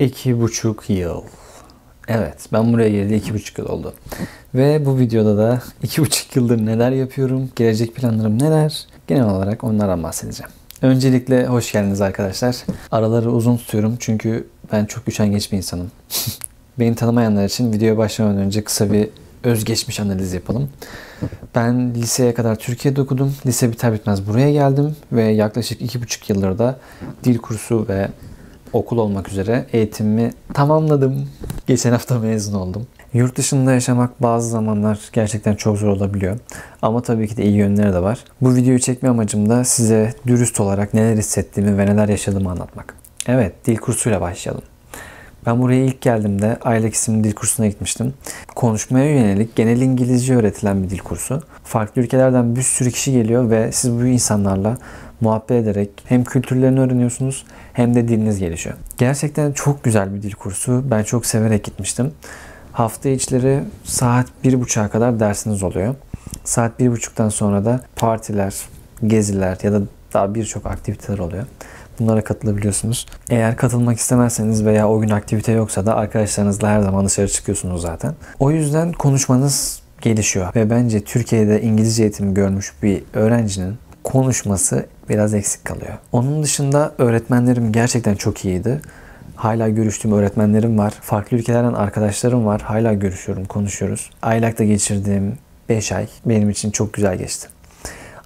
İki buçuk yıl. Evet ben buraya geldi iki buçuk yıl oldu. Ve bu videoda da iki buçuk yıldır neler yapıyorum, gelecek planlarım neler, genel olarak onlardan bahsedeceğim. Öncelikle hoş geldiniz arkadaşlar. Araları uzun tutuyorum çünkü ben çok üşengeç bir insanım. Beni tanımayanlar için videoya başlamadan önce kısa bir özgeçmiş analiz yapalım. Ben liseye kadar Türkiye'de okudum. Lise biter bitmez buraya geldim ve yaklaşık iki buçuk yıldır da dil kursu ve okul olmak üzere eğitimimi tamamladım. Geçen hafta mezun oldum. Yurt dışında yaşamak bazı zamanlar gerçekten çok zor olabiliyor. Ama tabii ki de iyi yönleri de var. Bu videoyu çekme amacım da size dürüst olarak neler hissettiğimi ve neler yaşadığımı anlatmak. Evet, dil kursuyla başlayalım. Ben buraya ilk geldiğimde Aylak isimli dil kursuna gitmiştim. Konuşmaya yönelik genel İngilizce öğretilen bir dil kursu. Farklı ülkelerden bir sürü kişi geliyor ve siz bu insanlarla muhabbet ederek hem kültürlerini öğreniyorsunuz hem de diliniz gelişiyor. Gerçekten çok güzel bir dil kursu. Ben çok severek gitmiştim. Hafta içleri saat 1.30'a kadar dersiniz oluyor. Saat 1.30'dan sonra da partiler, geziler ya da daha birçok aktiviteler oluyor. Bunlara katılabiliyorsunuz. Eğer katılmak istemezseniz veya o gün aktivite yoksa da arkadaşlarınızla her zaman dışarı çıkıyorsunuz zaten. O yüzden konuşmanız gelişiyor. Ve bence Türkiye'de İngilizce eğitimi görmüş bir öğrencinin konuşması biraz eksik kalıyor. Onun dışında öğretmenlerim gerçekten çok iyiydi. Hala görüştüğüm öğretmenlerim var. Farklı ülkelerden arkadaşlarım var. Hala görüşüyorum, konuşuyoruz. Aylak'ta geçirdiğim 5 ay benim için çok güzel geçti.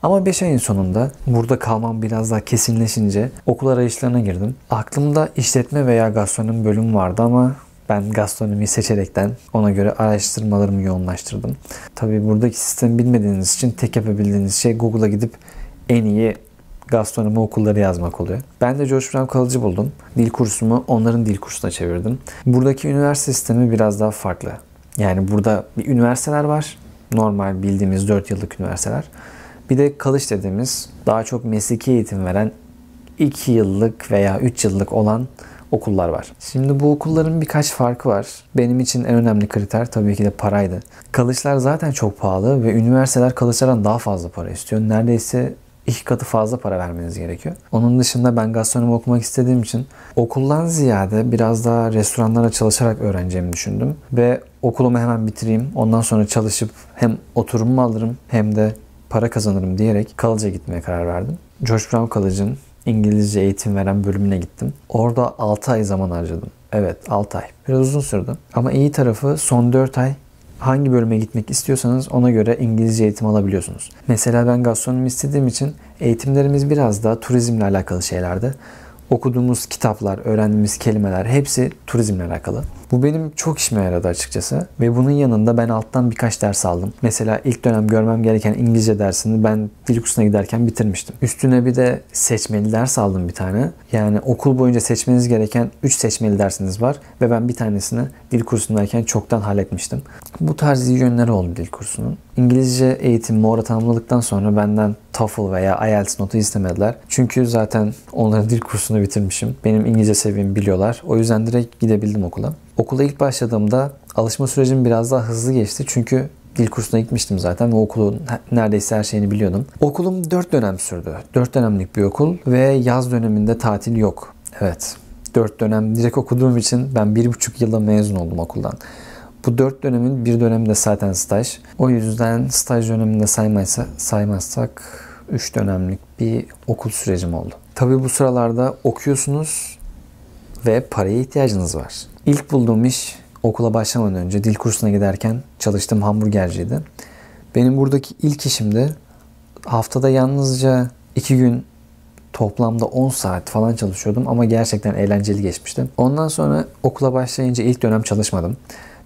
Ama 5 ayın sonunda burada kalmam biraz daha kesinleşince okul arayışlarına girdim. Aklımda işletme veya gastronomi bölümü vardı ama ben gastronomiyi seçerekten ona göre araştırmalarımı yoğunlaştırdım. Tabi buradaki sistemi bilmediğiniz için tek yapabildiğiniz şey Google'a gidip en iyi gastronomi okulları yazmak oluyor. Ben de George Brown College'ı buldum. Dil kursumu onların dil kursuna çevirdim. Buradaki üniversite sistemi biraz daha farklı. Yani burada bir üniversiteler var. Normal bildiğimiz 4 yıllık üniversiteler. Bir de college dediğimiz daha çok mesleki eğitim veren 2 yıllık veya 3 yıllık olan okullar var. Şimdi bu okulların birkaç farkı var. Benim için en önemli kriter tabii ki de paraydı. Kalıçlar zaten çok pahalı ve üniversiteler kalıçlardan daha fazla para istiyor. Neredeyse iki katı fazla para vermeniz gerekiyor. Onun dışında ben gastronomi okumak istediğim için okuldan ziyade biraz daha restoranlara çalışarak öğreneceğimi düşündüm. Ve okulumu hemen bitireyim. Ondan sonra çalışıp hem oturumumu alırım hem de para kazanırım diyerek College'a gitmeye karar verdim. George Brown College'ın İngilizce eğitim veren bölümüne gittim. Orada 6 ay zaman harcadım. Evet 6 ay. Biraz uzun sürdü. Ama iyi tarafı son 4 ay hangi bölüme gitmek istiyorsanız ona göre İngilizce eğitim alabiliyorsunuz. Mesela ben gastronomi istediğim için eğitimlerimiz biraz daha turizmle alakalı şeylerdi. Okuduğumuz kitaplar, öğrendiğimiz kelimeler hepsi turizmle alakalı. Bu benim çok işime yaradı açıkçası. Ve bunun yanında ben alttan birkaç ders aldım. Mesela ilk dönem görmem gereken İngilizce dersini ben dil kursuna giderken bitirmiştim. Üstüne bir de seçmeli ders aldım bir tane. Yani okul boyunca seçmeniz gereken 3 seçmeli dersiniz var. Ve ben bir tanesini dil kursundayken çoktan halletmiştim. Bu tarz iyi yönleri oldu dil kursunun. İngilizce eğitimimi orada tamamladıktan sonra benden TOEFL veya IELTS notu istemediler. Çünkü zaten onların dil kursunu bitirmişim. Benim İngilizce seviyemi biliyorlar. O yüzden direkt gidebildim okula. Okula ilk başladığımda alışma sürecim biraz daha hızlı geçti. Çünkü dil kursuna gitmiştim zaten ve okulun neredeyse her şeyini biliyordum. Okulum 4 dönem sürdü. 4 dönemlik bir okul ve yaz döneminde tatil yok. Evet. 4 dönem direkt okuduğum için ben 1,5 yılda mezun oldum okuldan. Bu 4 dönemin bir dönemi de zaten staj. O yüzden staj döneminde saymaysa, saymazsak 3 dönemlik bir okul sürecim oldu. Tabii bu sıralarda okuyorsunuz ve paraya ihtiyacınız var. İlk bulduğum iş okula başlamadan önce dil kursuna giderken çalıştığım hamburgerciydi. Benim buradaki ilk işimde haftada yalnızca 2 gün toplamda 10 saat falan çalışıyordum ama gerçekten eğlenceli geçmişti. Ondan sonra okula başlayınca ilk dönem çalışmadım.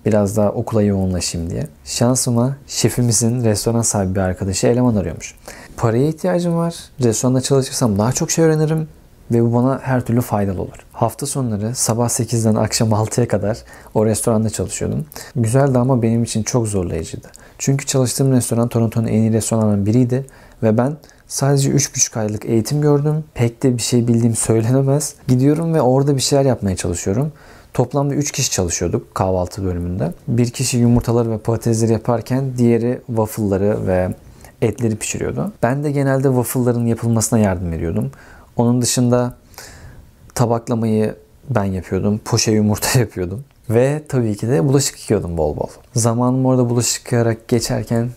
Biraz daha okula yoğunlaşayım diye. Şansıma şefimizin restoran sahibi bir arkadaşı eleman arıyormuş. Paraya ihtiyacım var. Restoranda çalışırsam daha çok şey öğrenirim ve bu bana her türlü faydalı olur. Hafta sonları sabah 8'den akşam 6'ya kadar o restoranda çalışıyordum. Güzeldi ama benim için çok zorlayıcıydı. Çünkü çalıştığım restoran Toronto'nun en iyi restoranlarından biriydi ve ben sadece 3,5 aylık eğitim gördüm. Pek de bir şey bildiğim söylenemez. Gidiyorum ve orada bir şeyler yapmaya çalışıyorum. Toplamda 3 kişi çalışıyorduk kahvaltı bölümünde. Bir kişi yumurtaları ve patatesleri yaparken diğeri waffle'ları ve etleri pişiriyordu. Ben de genelde waffle'ların yapılmasına yardım ediyordum. Onun dışında tabaklamayı ben yapıyordum. Poşe yumurta yapıyordum. Ve tabii ki de bulaşık yıkıyordum bol bol. Zamanım orada bulaşık yıkayarak geçerken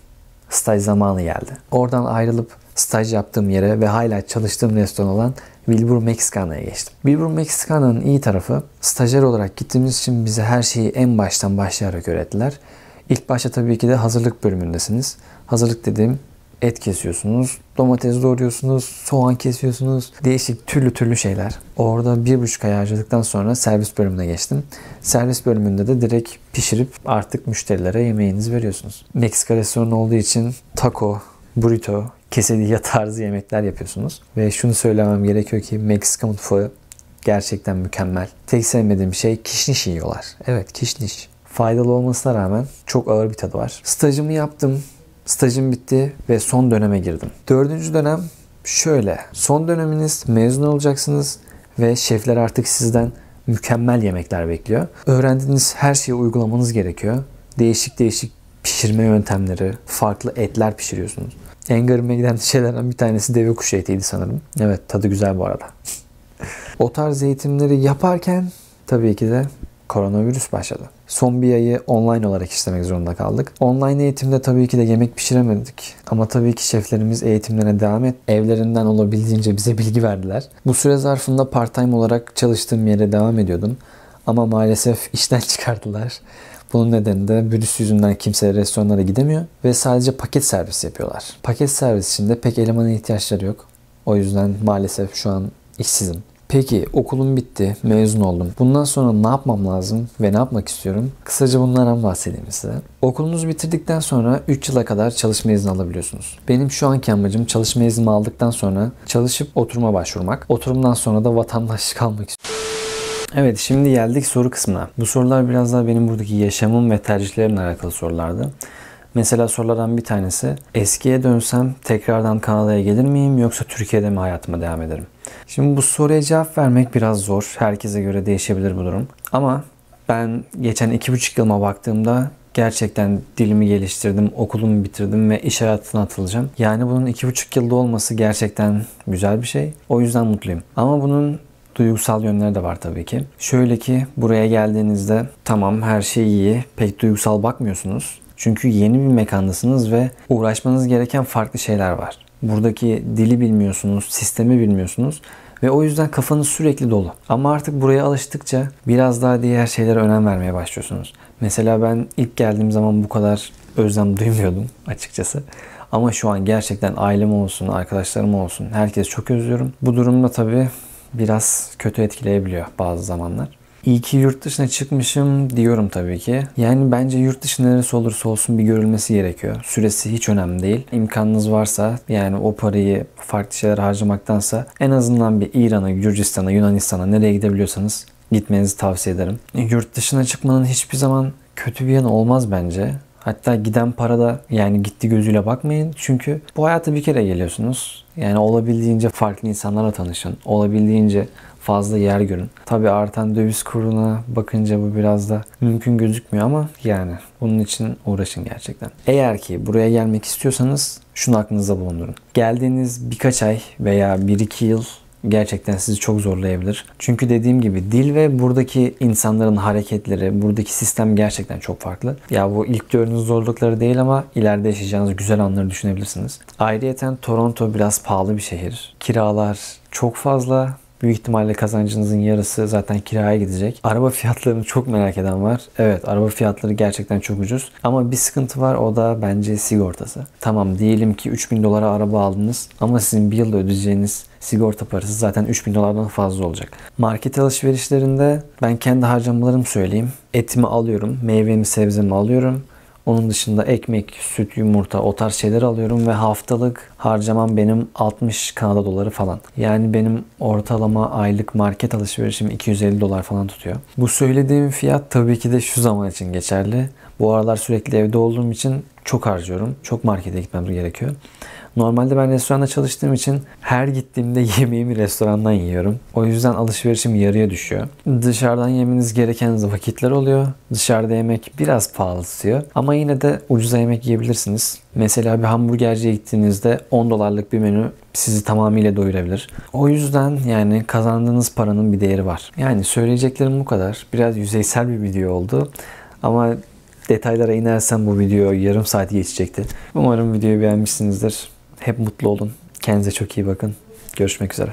staj zamanı geldi. Oradan ayrılıp staj yaptığım yere ve hala çalıştığım restoran olan Wilbur Mexicana'ya geçtim. Wilbur Mexicana'nın iyi tarafı stajyer olarak gittiğimiz için bize her şeyi en baştan başlayarak öğrettiler. İlk başta tabii ki de hazırlık bölümündesiniz. Hazırlık dediğim et kesiyorsunuz, domates doğruyorsunuz, soğan kesiyorsunuz. Değişik türlü türlü şeyler. Orada bir buçuk ay harcadıktan sonra servis bölümüne geçtim. Servis bölümünde de direkt pişirip artık müşterilere yemeğinizi veriyorsunuz. Meksika restoranı olduğu için taco, burrito, quesadilla tarzı yemekler yapıyorsunuz. Ve şunu söylemem gerekiyor ki Meksika mutfağı gerçekten mükemmel. Tek sevmediğim şey kişniş yiyorlar. Evet kişniş. Faydalı olmasına rağmen çok ağır bir tadı var. Stajımı yaptım. Stajım bitti ve son döneme girdim. Dördüncü dönem şöyle. Son döneminiz mezun olacaksınız ve şefler artık sizden mükemmel yemekler bekliyor. Öğrendiğiniz her şeyi uygulamanız gerekiyor. Değişik değişik pişirme yöntemleri, farklı etler pişiriyorsunuz. En garibime giden şeylerden bir tanesi deve kuşu etiydi sanırım. Evet tadı güzel bu arada. o tarz eğitimleri yaparken tabii ki de koronavirüs başladı. Son bir ayı online olarak işlemek zorunda kaldık. Online eğitimde tabii ki de yemek pişiremedik. Ama tabii ki şeflerimiz eğitimlerine devam et. Evlerinden olabildiğince bize bilgi verdiler. Bu süre zarfında part time olarak çalıştığım yere devam ediyordum. Ama maalesef işten çıkardılar. Bunun nedeni de virüs yüzünden kimse restoranlara gidemiyor ve sadece paket servis yapıyorlar. Paket servis için de pek elemana ihtiyaçları yok. O yüzden maalesef şu an işsizim. Peki okulum bitti, mezun oldum. Bundan sonra ne yapmam lazım ve ne yapmak istiyorum? Kısaca bunlardan bahsedeyim size. Okulunuzu bitirdikten sonra 3 yıla kadar çalışma izni alabiliyorsunuz. Benim şu anki amacım çalışma izni aldıktan sonra çalışıp oturuma başvurmak. Oturumdan sonra da vatandaşlık almak istiyorum. Evet şimdi geldik soru kısmına. Bu sorular biraz daha benim buradaki yaşamım ve tercihlerimle alakalı sorulardı. Mesela sorulardan bir tanesi eskiye dönsem tekrardan Kanada'ya gelir miyim yoksa Türkiye'de mi hayatıma devam ederim? Şimdi bu soruya cevap vermek biraz zor. Herkese göre değişebilir bu durum. Ama ben geçen iki buçuk yılıma baktığımda gerçekten dilimi geliştirdim, okulumu bitirdim ve iş hayatına atılacağım. Yani bunun iki buçuk yılda olması gerçekten güzel bir şey. O yüzden mutluyum. Ama bunun duygusal yönleri de var tabii ki. Şöyle ki buraya geldiğinizde tamam her şey iyi, pek duygusal bakmıyorsunuz. Çünkü yeni bir mekandasınız ve uğraşmanız gereken farklı şeyler var. Buradaki dili bilmiyorsunuz, sistemi bilmiyorsunuz ve o yüzden kafanız sürekli dolu. Ama artık buraya alıştıkça biraz daha diğer şeylere önem vermeye başlıyorsunuz. Mesela ben ilk geldiğim zaman bu kadar özlem duymuyordum açıkçası. Ama şu an gerçekten ailem olsun, arkadaşlarım olsun, herkes çok özlüyorum. Bu durumda tabii biraz kötü etkileyebiliyor bazı zamanlar. İyi ki yurt dışına çıkmışım diyorum tabii ki. Yani bence yurt dışı neresi olursa olsun bir görülmesi gerekiyor. Süresi hiç önemli değil. İmkanınız varsa yani o parayı farklı şeyler harcamaktansa en azından bir İran'a, Gürcistan'a, Yunanistan'a nereye gidebiliyorsanız gitmenizi tavsiye ederim. Yurt dışına çıkmanın hiçbir zaman kötü bir yanı olmaz bence. Hatta giden parada yani gitti gözüyle bakmayın. Çünkü bu hayata bir kere geliyorsunuz. Yani olabildiğince farklı insanlarla tanışın. Olabildiğince fazla yer görün. Tabi artan döviz kuruna bakınca bu biraz da mümkün gözükmüyor ama yani bunun için uğraşın gerçekten. Eğer ki buraya gelmek istiyorsanız şunu aklınızda bulundurun. Geldiğiniz birkaç ay veya 1-2 yıl gerçekten sizi çok zorlayabilir. Çünkü dediğim gibi dil ve buradaki insanların hareketleri, buradaki sistem gerçekten çok farklı. Ya bu ilk gördüğünüz zorlukları değil ama ileride yaşayacağınız güzel anları düşünebilirsiniz. Ayrıyeten Toronto biraz pahalı bir şehir. Kiralar çok fazla Büyük ihtimalle kazancınızın yarısı zaten kiraya gidecek. Araba fiyatlarını çok merak eden var. Evet araba fiyatları gerçekten çok ucuz. Ama bir sıkıntı var o da bence sigortası. Tamam diyelim ki 3000 dolara araba aldınız ama sizin bir yılda ödeyeceğiniz sigorta parası zaten 3000 dolardan fazla olacak. Market alışverişlerinde ben kendi harcamalarımı söyleyeyim. Etimi alıyorum, meyvemi sebzemi alıyorum. Onun dışında ekmek, süt, yumurta o tarz şeyler alıyorum ve haftalık harcamam benim 60 Kanada doları falan. Yani benim ortalama aylık market alışverişim 250 dolar falan tutuyor. Bu söylediğim fiyat tabii ki de şu zaman için geçerli. Bu aralar sürekli evde olduğum için çok harcıyorum. Çok markete gitmem gerekiyor. Normalde ben restoranda çalıştığım için her gittiğimde yemeğimi restorandan yiyorum. O yüzden alışverişim yarıya düşüyor. Dışarıdan yemeniz gereken vakitler oluyor. Dışarıda yemek biraz pahalı tutuyor. Ama yine de ucuza yemek yiyebilirsiniz. Mesela bir hamburgerciye gittiğinizde 10 dolarlık bir menü sizi tamamıyla doyurabilir. O yüzden yani kazandığınız paranın bir değeri var. Yani söyleyeceklerim bu kadar. Biraz yüzeysel bir video oldu. Ama detaylara inersem bu video yarım saat geçecekti. Umarım videoyu beğenmişsinizdir. Hep mutlu olun. Kendinize çok iyi bakın. Görüşmek üzere.